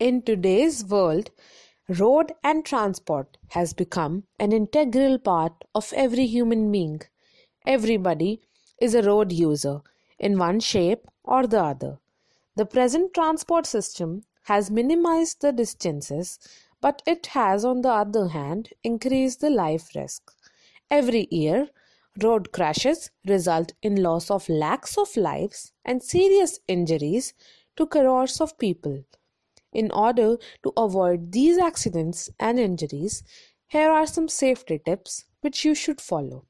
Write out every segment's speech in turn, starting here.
In today's world, road and transport has become an integral part of every human being. Everybody is a road user in one shape or the other. The present transport system has minimized the distances, but it has, on the other hand, increased the life risk. Every year, road crashes result in loss of lakhs of lives and serious injuries to crores of people. In order to avoid these accidents and injuries, here are some safety tips which you should follow.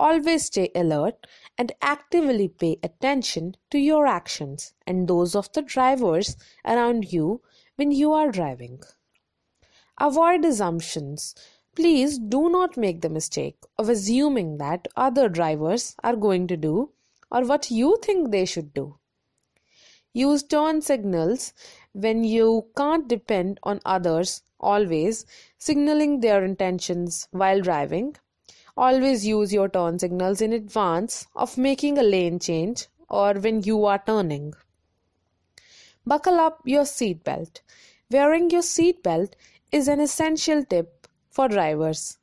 Always stay alert and actively pay attention to your actions and those of the drivers around you when you are driving. Avoid assumptions. Please do not make the mistake of assuming that other drivers are going to do or what you think they should do. Use turn signals when you can't depend on others, always signaling their intentions while driving. Always use your turn signals in advance of making a lane change or when you are turning. Buckle up your seatbelt. Wearing your seatbelt is an essential tip for drivers.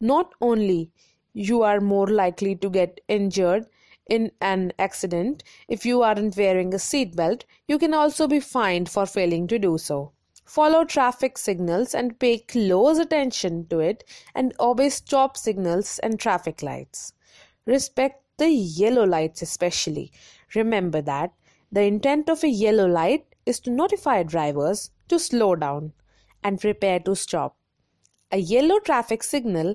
Not only you are more likely to get injured in an accident if you aren't wearing a seatbelt, you can also be fined for failing to do so. Follow traffic signals and pay close attention to it and obey stop signals and traffic lights. Respect the yellow lights especially. Remember that the intent of a yellow light is to notify drivers to slow down and prepare to stop. A yellow traffic signal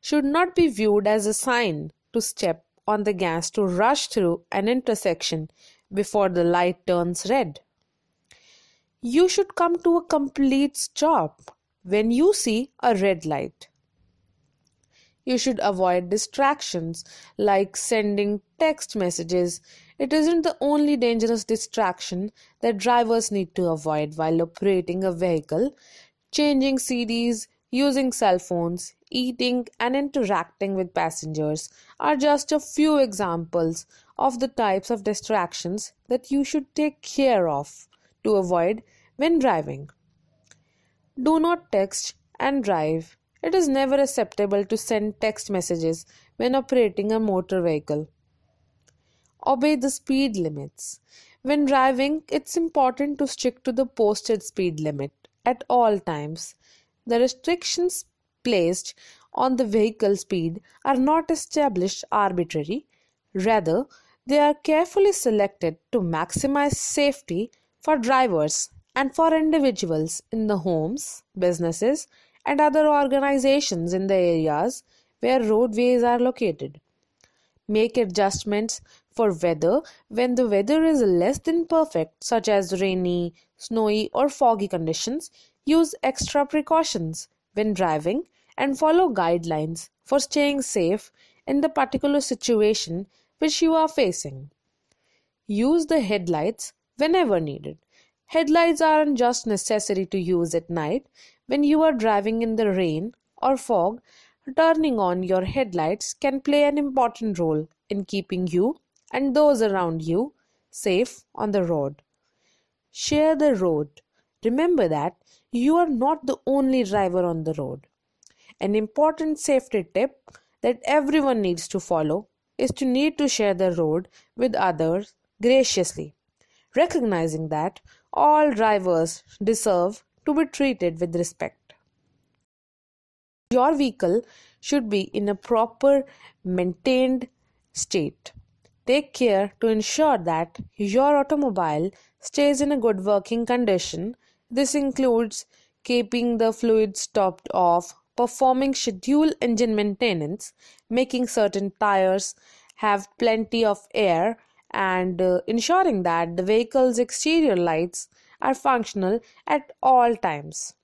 should not be viewed as a sign to step on the gas to rush through an intersection before the light turns red. You should come to a complete stop when you see a red light. You should avoid distractions like sending text messages. It isn't the only dangerous distraction that drivers need to avoid while operating a vehicle. Changing CDs, using cell phones, eating, and interacting with passengers are just a few examples of the types of distractions that you should take care of to avoid when driving. Do not text and drive. It is never acceptable to send text messages when operating a motor vehicle. Obey the speed limits. When driving, it's important to stick to the posted speed limit at all times. The restrictions placed on the vehicle speed are not established arbitrary, rather, they are carefully selected to maximize safety for drivers and for individuals in the homes, businesses, and other organizations in the areas where roadways are located. Make adjustments for weather when the weather is less than perfect, such as rainy, snowy, or foggy conditions. Use extra precautions when driving and follow guidelines for staying safe in the particular situation which you are facing. Use the headlights whenever needed. Headlights aren't just necessary to use at night. When you are driving in the rain or fog, turning on your headlights can play an important role in keeping you and those around you safe on the road. Share the road. Remember that you are not the only driver on the road. An important safety tip that everyone needs to follow is to need to share the road with others graciously, recognizing that all drivers deserve to be treated with respect. Your vehicle should be in a proper maintained state. Take care to ensure that your automobile stays in a good working condition this includes keeping the fluids topped off, performing scheduled engine maintenance, making certain tires have plenty of air, and uh, ensuring that the vehicle's exterior lights are functional at all times.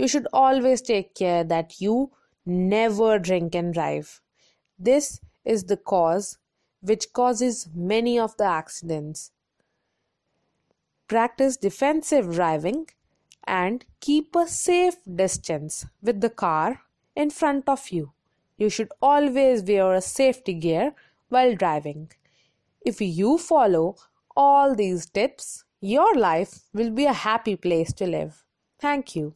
You should always take care that you never drink and drive. This is the cause which causes many of the accidents practice defensive driving, and keep a safe distance with the car in front of you. You should always wear a safety gear while driving. If you follow all these tips, your life will be a happy place to live. Thank you.